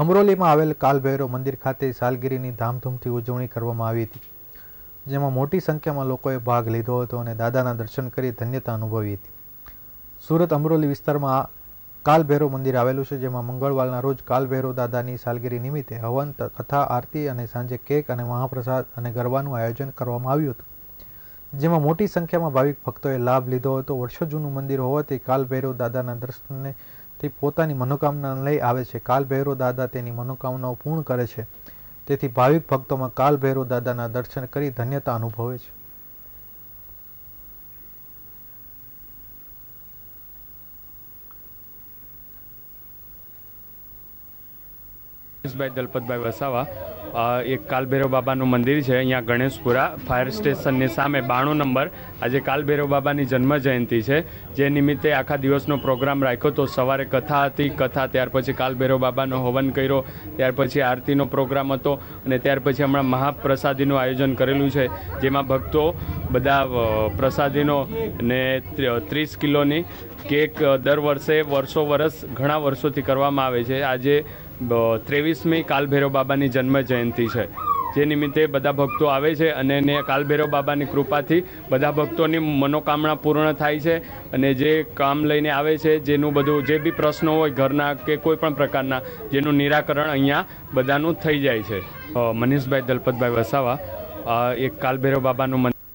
અમરોલીમાં આવેલ કાલભૈરવ મંદિર ખાતે સાલગીરીની ધામધૂમથી ઉજવણી કરવામાં આવી હતી, જેમાં મોટી સંખ્યામાં લોકોએ ભાગ લીધો હતો અને દાદાના દર્શન કરી ધન્યતા અનુભવી હતી. સુરત અમરોલી વિસ્તારમાં કાલભૈરવ મંદિર આવેલું છે, જેમાં મંગળવારના રોજ કાલભૈરવ દાદાની સાલગીરી નિમિત્તે હવન કથા, આરતી અને સાંજે કેક અને મહાપ્રસાદ અને ગરબાનું આયોજન કરવામાં આવ્યું હતું, જેમાં મોટી સંખ્યામાં ભાવિક ભક્તોએ લાભ લીધો હતો. વર્ષો જૂનું મંદિર હોવાથી કાલભૈરવ દાદાના દર્શનને તે પોતાની મનોકામના લઈ આવે છે. કાલભૈરવ દાદા તેની મનોકામનાઓ પૂર્ણ કરે છે. તેથી ભાવિક ભક્તોમાં કાલભૈરવ દાદાના દર્શન કરી ધન્યતા અનુભવે છે. ભાઈ દલપતભાઈ વસાવા એક કાલભૈરવ બાબાનું મંદિર છે, અહીંયા ગણેશપુરા ફાયર સ્ટેશનની સામે, બાણું નંબર. આજે કાલભૈરવ બાબાની જન્મ જયંતિ છે. જે નિમિત્તે આખા દિવસનો પ્રોગ્રામ રાખ્યો તો સવારે કથા હતી, કથા ત્યાર પછી કાલભૈરવ બાબાનો હવન કર્યો, ત્યાર પછી આરતીનો પ્રોગ્રામ હતો અને ત્યાર પછી હમણાં મહાપ્રસાદીનું આયોજન કરેલું છે, જેમાં ભક્તો બધા પ્રસાદીનો ને ત્રીસ કિલોની કેક દર વર્ષે વર્ષો વર્ષ, ઘણા વર્ષોથી કરવામાં આવે છે. આજે ત્રેવીસમી કાલભૈરવ બાબાની જન્મ જયંતિ છે. જે નિમિત્તે બધા ભક્તો આવે છે અને એને કાલભૈરવ બાબાની કૃપાથી બધા ભક્તોની મનોકામના પૂર્ણ થાય છે અને જે કામ લઈને આવે છે, જેનું બધું જે બી પ્રશ્નો હોય ઘરના કે કોઈ પણ પ્રકારના, જેનું નિરાકરણ અહીંયા બધાનું થઈ જાય છે. મનીષભાઈ દલપતભાઈ વસાવા એક કાલભૈરવ બાબાનું